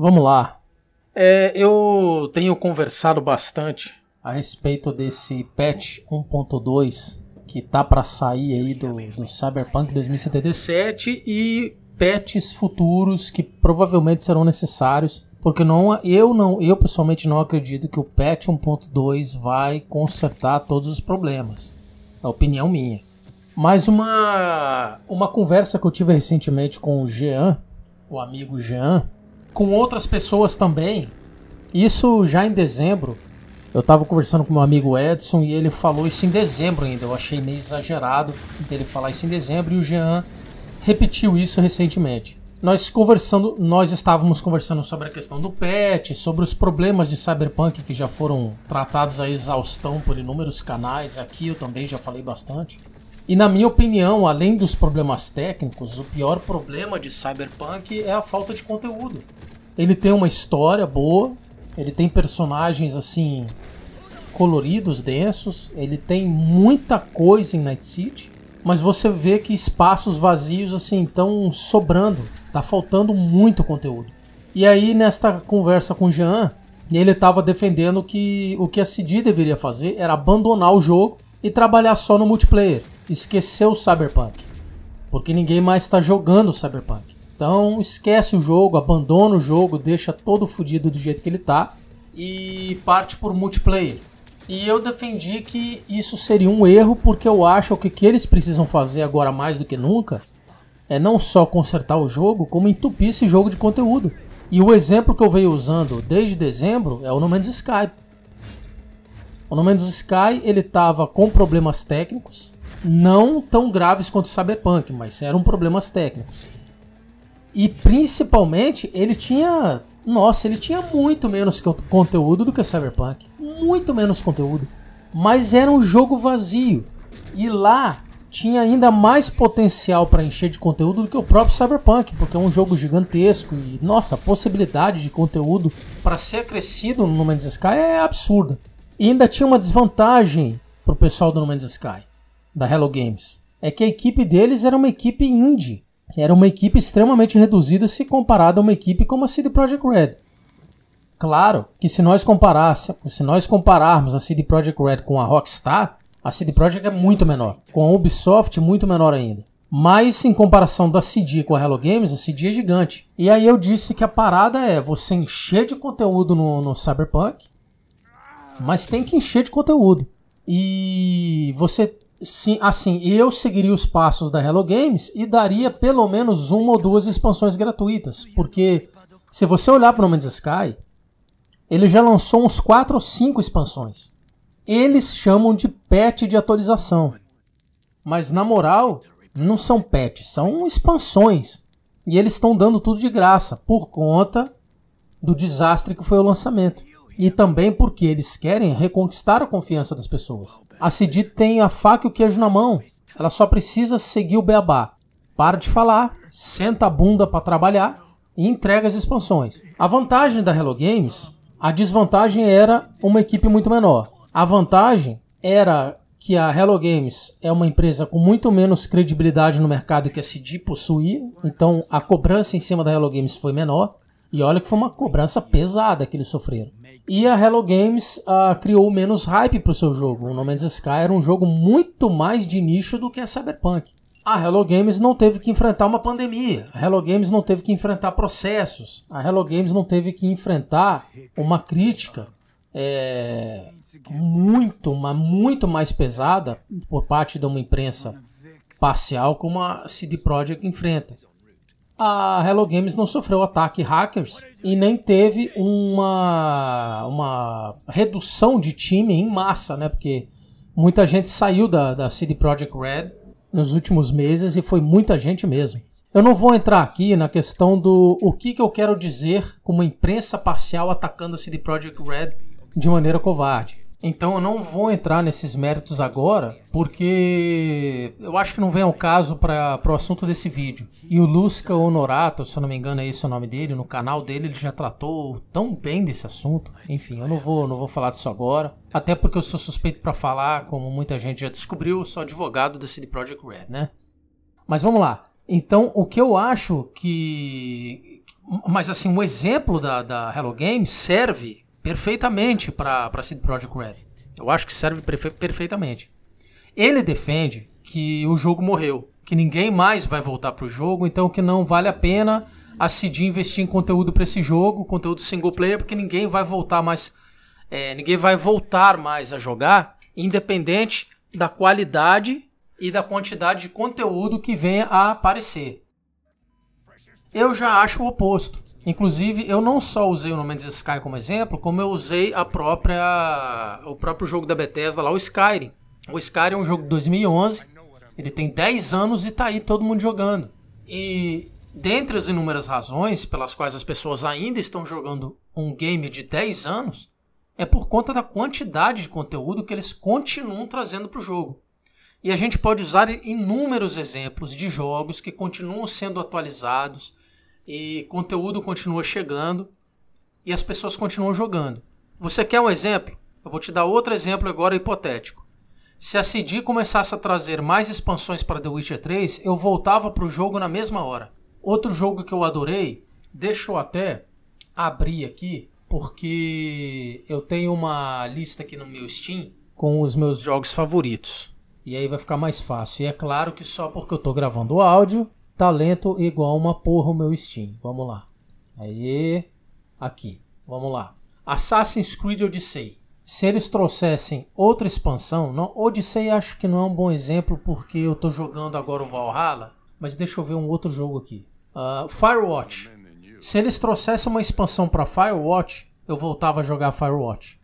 Vamos lá. É, eu tenho conversado bastante a respeito desse patch 1.2 que tá para sair aí do, do Cyberpunk 2077 e patches futuros que provavelmente serão necessários, porque não eu não eu pessoalmente não acredito que o patch 1.2 vai consertar todos os problemas. É opinião minha. Mas uma uma conversa que eu tive recentemente com o Jean, o amigo Jean, com outras pessoas também. Isso já em dezembro, eu tava conversando com meu amigo Edson e ele falou isso em dezembro ainda. Eu achei meio exagerado dele falar isso em dezembro e o Jean repetiu isso recentemente. Nós conversando, nós estávamos conversando sobre a questão do pet, sobre os problemas de Cyberpunk que já foram tratados a exaustão por inúmeros canais. Aqui eu também já falei bastante. E na minha opinião, além dos problemas técnicos, o pior problema de Cyberpunk é a falta de conteúdo. Ele tem uma história boa, ele tem personagens assim coloridos, densos, ele tem muita coisa em Night City, mas você vê que espaços vazios assim estão sobrando, tá faltando muito conteúdo. E aí nesta conversa com o Jean, ele estava defendendo que o que a CD deveria fazer era abandonar o jogo e trabalhar só no multiplayer, esquecer o Cyberpunk, porque ninguém mais está jogando Cyberpunk. Então esquece o jogo, abandona o jogo, deixa todo fodido do jeito que ele tá e parte por multiplayer. E eu defendi que isso seria um erro porque eu acho que o que eles precisam fazer agora mais do que nunca é não só consertar o jogo, como entupir esse jogo de conteúdo. E o exemplo que eu venho usando desde dezembro é o No Man's Sky. O No Man's Sky ele estava com problemas técnicos, não tão graves quanto o Cyberpunk, mas eram problemas técnicos. E principalmente, ele tinha. Nossa, ele tinha muito menos conteúdo do que Cyberpunk. Muito menos conteúdo. Mas era um jogo vazio. E lá tinha ainda mais potencial para encher de conteúdo do que o próprio Cyberpunk, porque é um jogo gigantesco e nossa, a possibilidade de conteúdo para ser acrescido no No Man's Sky é absurda. E ainda tinha uma desvantagem pro pessoal do No Man's Sky, da Hello Games. É que a equipe deles era uma equipe indie era uma equipe extremamente reduzida se comparada a uma equipe como a CD Projekt Red. Claro que se nós comparássemos, se nós compararmos a CD Projekt Red com a Rockstar, a CD Projekt é muito menor, com a Ubisoft muito menor ainda. Mas em comparação da CD com a Hello Games, a CD é gigante. E aí eu disse que a parada é você encher de conteúdo no, no Cyberpunk, mas tem que encher de conteúdo. E você Sim, assim, eu seguiria os passos da Hello Games e daria pelo menos uma ou duas expansões gratuitas, porque se você olhar para o No Man's Sky, ele já lançou uns 4 ou 5 expansões. Eles chamam de patch de atualização. Mas na moral, não são patches, são expansões. E eles estão dando tudo de graça por conta do desastre que foi o lançamento. E também porque eles querem reconquistar a confiança das pessoas. A CD tem a faca e o queijo na mão. Ela só precisa seguir o beabá. Para de falar, senta a bunda para trabalhar e entrega as expansões. A vantagem da Hello Games, a desvantagem era uma equipe muito menor. A vantagem era que a Hello Games é uma empresa com muito menos credibilidade no mercado que a CD possuía, então a cobrança em cima da Hello Games foi menor. E olha que foi uma cobrança pesada que eles sofreram. E a Hello Games uh, criou menos hype para o seu jogo. O No Man's Sky era um jogo muito mais de nicho do que a Cyberpunk. A Hello Games não teve que enfrentar uma pandemia. A Hello Games não teve que enfrentar processos. A Hello Games não teve que enfrentar uma crítica é, muito, uma, muito mais pesada por parte de uma imprensa parcial como a CD Projekt enfrenta a Hello Games não sofreu ataque hackers e nem teve uma, uma redução de time em massa, né? Porque muita gente saiu da, da CD Projekt Red nos últimos meses e foi muita gente mesmo. Eu não vou entrar aqui na questão do o que, que eu quero dizer com uma imprensa parcial atacando a CD Projekt Red de maneira covarde. Então eu não vou entrar nesses méritos agora, porque eu acho que não vem ao caso para o assunto desse vídeo. E o Lusca Honorato, se eu não me engano é esse o nome dele, no canal dele ele já tratou tão bem desse assunto. Enfim, eu não vou, não vou falar disso agora. Até porque eu sou suspeito para falar, como muita gente já descobriu, sou advogado da CD Projekt Red, né? Mas vamos lá. Então, o que eu acho que mas assim, um exemplo da, da Hello Games serve perfeitamente para CD Projekt Red. Eu acho que serve perfeitamente. Ele defende que o jogo morreu, que ninguém mais vai voltar para o jogo, então que não vale a pena a CD investir em conteúdo para esse jogo, conteúdo single player, porque ninguém vai voltar mais, é, ninguém vai voltar mais a jogar, independente da qualidade e da quantidade de conteúdo que venha a aparecer. Eu já acho o oposto. Inclusive, eu não só usei o No Man's Sky como exemplo, como eu usei a própria o próprio jogo da Bethesda lá, o Skyrim. O Skyrim é um jogo de 2011, ele tem 10 anos e tá aí todo mundo jogando. E dentre as inúmeras razões pelas quais as pessoas ainda estão jogando um game de 10 anos, é por conta da quantidade de conteúdo que eles continuam trazendo para o jogo. E a gente pode usar inúmeros exemplos de jogos que continuam sendo atualizados, e conteúdo continua chegando e as pessoas continuam jogando. Você quer um exemplo? Eu vou te dar outro exemplo agora hipotético. Se a CD começasse a trazer mais expansões para The Witcher 3, eu voltava para o jogo na mesma hora. Outro jogo que eu adorei, deixa eu até abrir aqui, porque eu tenho uma lista aqui no meu Steam com os meus jogos favoritos. E aí vai ficar mais fácil. E é claro que só porque eu estou gravando o áudio, Talento igual uma porra o meu Steam. Vamos lá. Aí, aqui. Vamos lá. Assassin's Creed Odyssey. Se eles trouxessem outra expansão, não, Odyssey acho que não é um bom exemplo porque eu tô jogando agora o Valhalla, mas deixa eu ver um outro jogo aqui. Uh, Firewatch. Se eles trouxessem uma expansão para Firewatch, eu voltava a jogar Firewatch.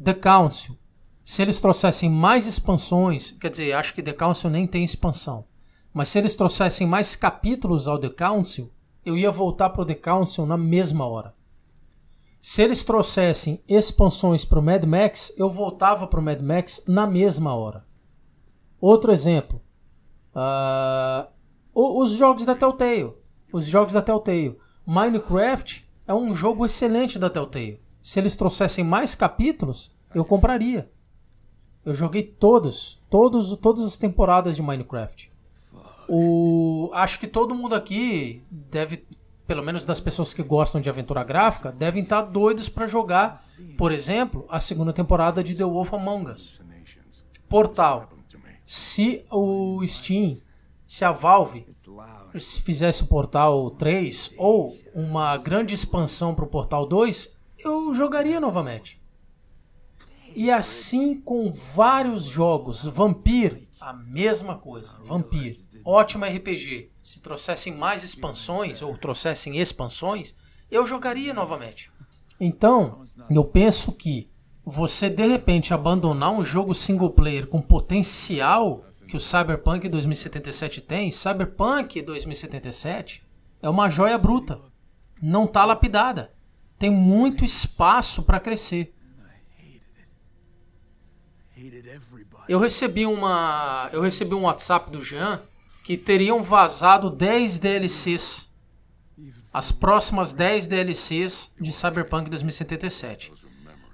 The Council. Se eles trouxessem mais expansões, quer dizer, acho que The Council nem tem expansão. Mas se eles trouxessem mais capítulos ao The Council, eu ia voltar para o The Council na mesma hora. Se eles trouxessem expansões para o Mad Max, eu voltava para o Mad Max na mesma hora. Outro exemplo. Uh, os jogos da Telltale. Os jogos da Telltale. Minecraft é um jogo excelente da Telltale. Se eles trouxessem mais capítulos, eu compraria. Eu joguei todos, todos, todas as temporadas de Minecraft. O, acho que todo mundo aqui deve, pelo menos das pessoas que gostam de aventura gráfica, devem estar doidos para jogar, por exemplo, a segunda temporada de The Wolf Among Us. Portal. Se o Steam, se a Valve fizesse o Portal 3 ou uma grande expansão para o Portal 2, eu jogaria novamente. E assim com vários jogos. Vampir, a mesma coisa. Vampir ótimo RPG. Se trouxessem mais expansões ou trouxessem expansões, eu jogaria novamente. Então, eu penso que você de repente abandonar um jogo single player com potencial que o Cyberpunk 2077 tem, Cyberpunk 2077 é uma joia bruta. Não está lapidada. Tem muito espaço para crescer. Eu recebi uma, eu recebi um WhatsApp do Jean que teriam vazado 10 DLCs. As próximas 10 DLCs de Cyberpunk 2077.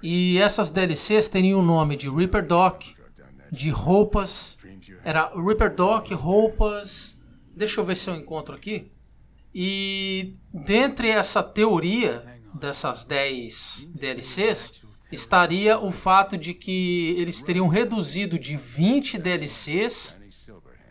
E essas DLCs teriam o nome de Reaper Doc, de roupas. Era Reaper Doc, roupas. Deixa eu ver se eu encontro aqui. E dentre essa teoria dessas 10 DLCs, estaria o fato de que eles teriam reduzido de 20 DLCs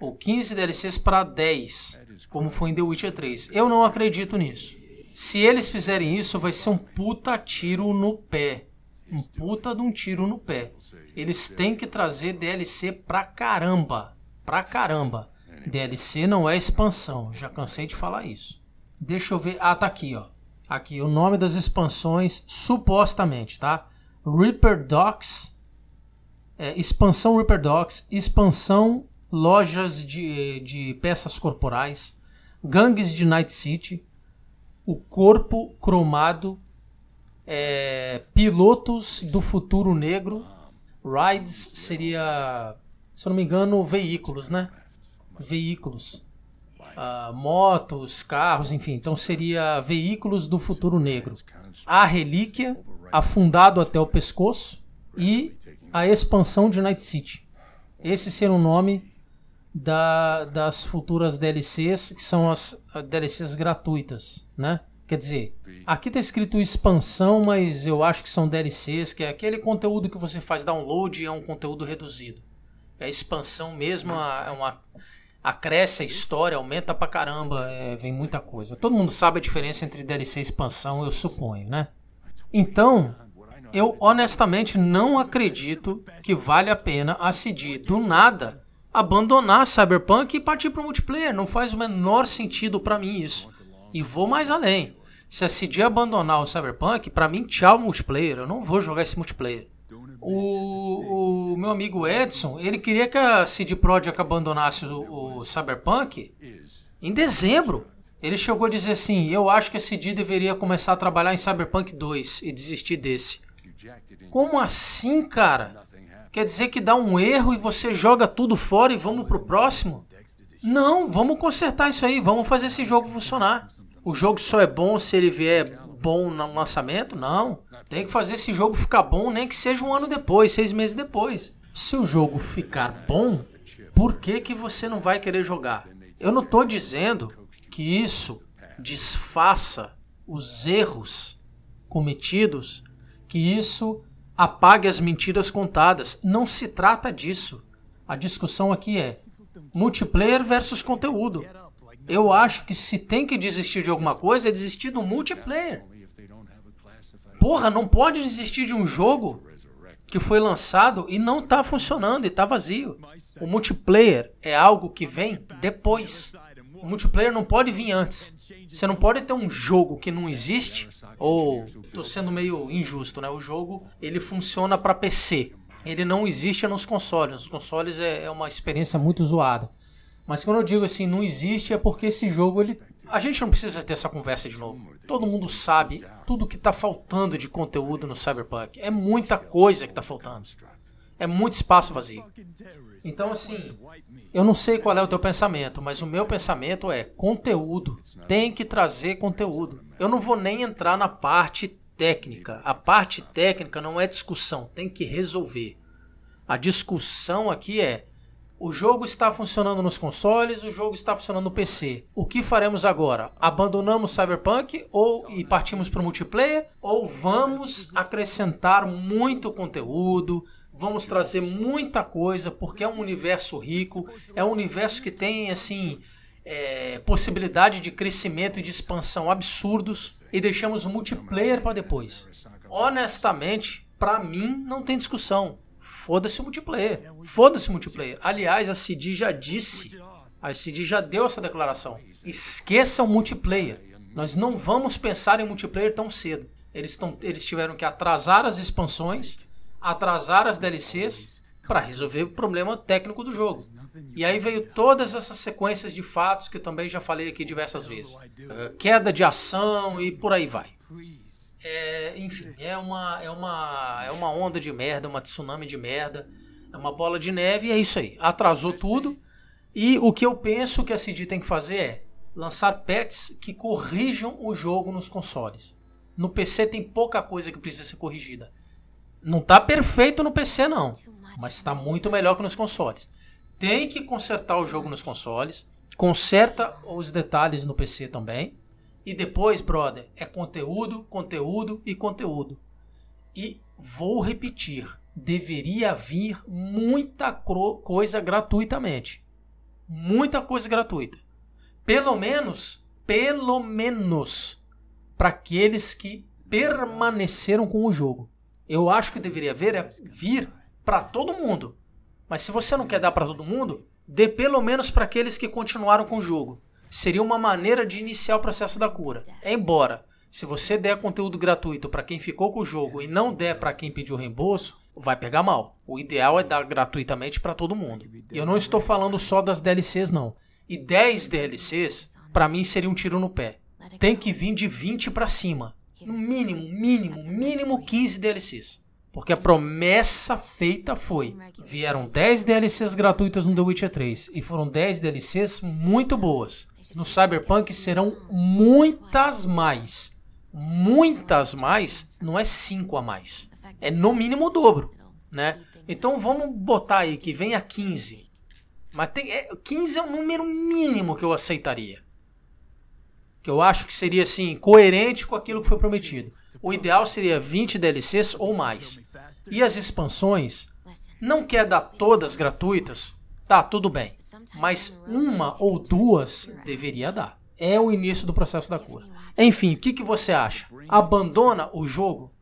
ou 15 DLCs para 10, como foi em The Witcher 3. Eu não acredito nisso. Se eles fizerem isso, vai ser um puta tiro no pé. Um puta de um tiro no pé. Eles têm que trazer DLC pra caramba. Pra caramba. DLC não é expansão. Já cansei de falar isso. Deixa eu ver. Ah, tá aqui, ó. Aqui, o nome das expansões, supostamente, tá? Reaper Docs. É, expansão Reaper Docs. Expansão lojas de, de peças corporais, gangues de Night City, o corpo cromado, é, pilotos do futuro negro, rides seria, se eu não me engano, veículos, né? Veículos. Uh, motos, carros, enfim. Então seria veículos do futuro negro. A relíquia, afundado até o pescoço e a expansão de Night City. Esse seria o nome da, das futuras DLCs, que são as DLCs gratuitas, né? Quer dizer, aqui tá escrito expansão, mas eu acho que são DLCs, que é aquele conteúdo que você faz download e é um conteúdo reduzido. É expansão mesmo, é uma acresce a história, aumenta pra caramba, é, vem muita coisa. Todo mundo sabe a diferença entre DLC e expansão, eu suponho, né? Então, eu honestamente não acredito que vale a pena a CD do nada abandonar Cyberpunk e partir para o multiplayer. Não faz o menor sentido para mim isso. E vou mais além. Se a CD abandonar o Cyberpunk, para mim tchau multiplayer. Eu não vou jogar esse multiplayer. O, o, meu amigo Edson, ele queria que a CD Projekt abandonasse o, o, Cyberpunk em dezembro. Ele chegou a dizer assim: Eu acho que a CD deveria começar a trabalhar em Cyberpunk 2 e desistir desse. Como assim, cara? Quer dizer que dá um erro e você joga tudo fora e vamos pro próximo? Não, vamos consertar isso aí, vamos fazer esse jogo funcionar. O jogo só é bom se ele vier bom no lançamento? Não. Tem que fazer esse jogo ficar bom, nem que seja um ano depois, seis meses depois. Se o jogo ficar bom, por que, que você não vai querer jogar? Eu não estou dizendo que isso desfaça os erros cometidos, que isso apague as mentiras contadas. Não se trata disso. A discussão aqui é multiplayer versus conteúdo. Eu acho que se tem que desistir de alguma coisa, é desistir do multiplayer. Porra, não pode desistir de um jogo que foi lançado e não está funcionando e está vazio. O multiplayer é algo que vem depois. O multiplayer não pode vir antes. Você não pode ter um jogo que não existe ou tô sendo meio injusto, né? O jogo ele funciona para PC. Ele não existe nos consoles. Nos consoles é, é uma experiência muito zoada. Mas quando eu digo assim, não existe, é porque esse jogo ele a gente não precisa ter essa conversa de novo. Todo mundo sabe tudo que está faltando de conteúdo no Cyberpunk. É muita coisa que está faltando. É muito espaço vazio. Então, assim, eu não sei qual é o teu pensamento, mas o meu pensamento é conteúdo. Tem que trazer conteúdo. Eu não vou nem entrar na parte técnica. A parte técnica não é discussão, tem que resolver. A discussão aqui é o jogo está funcionando nos consoles, o jogo está funcionando no PC. O que faremos agora? Abandonamos Cyberpunk ou e partimos para o multiplayer ou vamos acrescentar muito conteúdo, vamos trazer muita coisa porque é um universo rico, é um universo que tem assim é, possibilidade de crescimento e de expansão absurdos e deixamos o multiplayer para depois. Honestamente, para mim não tem discussão. Foda-se o multiplayer. Foda-se o multiplayer. Aliás, a CD já disse, a CD já deu essa declaração. Esqueça o multiplayer. Nós não vamos pensar em multiplayer tão cedo. Eles, tão, eles tiveram que atrasar as expansões, atrasar as DLCs para resolver o problema técnico do jogo. E aí veio todas essas sequências de fatos que eu também já falei aqui diversas vezes. Uh, queda de ação e por aí vai. É, enfim, é uma, é, uma, é uma onda de merda, uma tsunami de merda, é uma bola de neve e é isso aí. Atrasou tudo. E o que eu penso que a CD tem que fazer é lançar patches que corrijam o jogo nos consoles. No PC tem pouca coisa que precisa ser corrigida. Não está perfeito no PC não, mas está muito melhor que nos consoles. Tem que consertar o jogo nos consoles, conserta os detalhes no PC também e depois, brother, é conteúdo, conteúdo e conteúdo. E vou repetir, deveria vir muita coisa gratuitamente. Muita coisa gratuita. Pelo menos, pelo menos para aqueles que permaneceram com o jogo. Eu acho que deveria vir, é vir para todo mundo. Mas se você não quer dar para todo mundo, dê pelo menos para aqueles que continuaram com o jogo seria uma maneira de iniciar o processo da cura. Embora, se você der conteúdo gratuito para quem ficou com o jogo e não der para quem pediu reembolso, vai pegar mal. O ideal é dar gratuitamente para todo mundo. E eu não estou falando só das DLCs não. E 10 DLCs para mim seria um tiro no pé. Tem que vir de 20 para cima. No mínimo, mínimo, mínimo 15 DLCs. Porque a promessa feita foi: vieram 10 DLCs gratuitas no The Witcher 3 e foram 10 DLCs muito boas no Cyberpunk serão muitas mais. Muitas mais, não é 5 a mais. É no mínimo o dobro, né? Então vamos botar aí que venha 15. Mas tem, é, 15 é o número mínimo que eu aceitaria. Que eu acho que seria assim coerente com aquilo que foi prometido. O ideal seria 20 DLCs ou mais. E as expansões, não quer dar todas gratuitas? Tá, tudo bem. Mas uma ou duas deveria dar. É o início do processo da cura. Enfim, o que, que você acha? Abandona o jogo?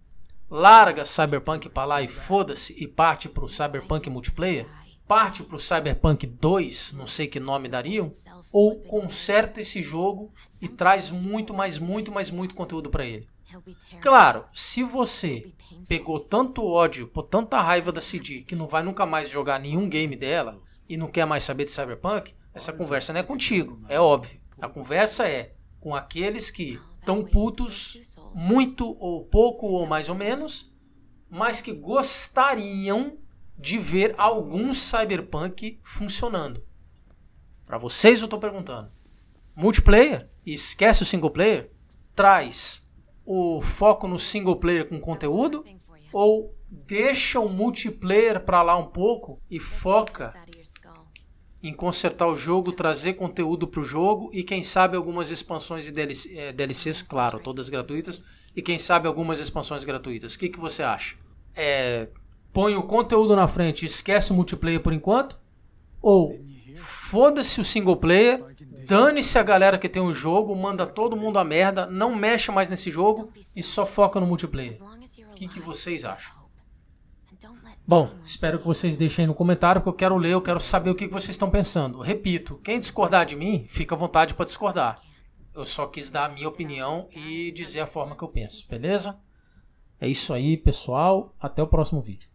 Larga Cyberpunk para lá e foda-se e parte pro Cyberpunk multiplayer? Parte pro Cyberpunk 2, não sei que nome dariam? Ou conserta esse jogo e traz muito, mais muito, mais muito conteúdo para ele? Claro, se você pegou tanto ódio, por tanta raiva da CD que não vai nunca mais jogar nenhum game dela e não quer mais saber de Cyberpunk, essa conversa não é contigo, é óbvio. A conversa é com aqueles que estão putos, muito ou pouco ou mais ou menos, mas que gostariam de ver algum Cyberpunk funcionando. Para vocês eu estou perguntando. Multiplayer, esquece o single player, traz o foco no single player com conteúdo ou deixa o multiplayer para lá um pouco e foca em consertar o jogo, trazer conteúdo para o jogo e quem sabe algumas expansões e DLC, é, DLCs, claro, todas gratuitas, e quem sabe algumas expansões gratuitas. O que, que você acha? É, põe o conteúdo na frente e esquece o multiplayer por enquanto? Ou foda-se o single player Dane-se a galera que tem o jogo, manda todo mundo a merda, não mexe mais nesse jogo e só foca no multiplayer. O que, que vocês acham? Bom, espero que vocês deixem aí no comentário, porque eu quero ler, eu quero saber o que vocês estão pensando. Repito, quem discordar de mim, fica à vontade para discordar. Eu só quis dar a minha opinião e dizer a forma que eu penso, beleza? É isso aí, pessoal. Até o próximo vídeo.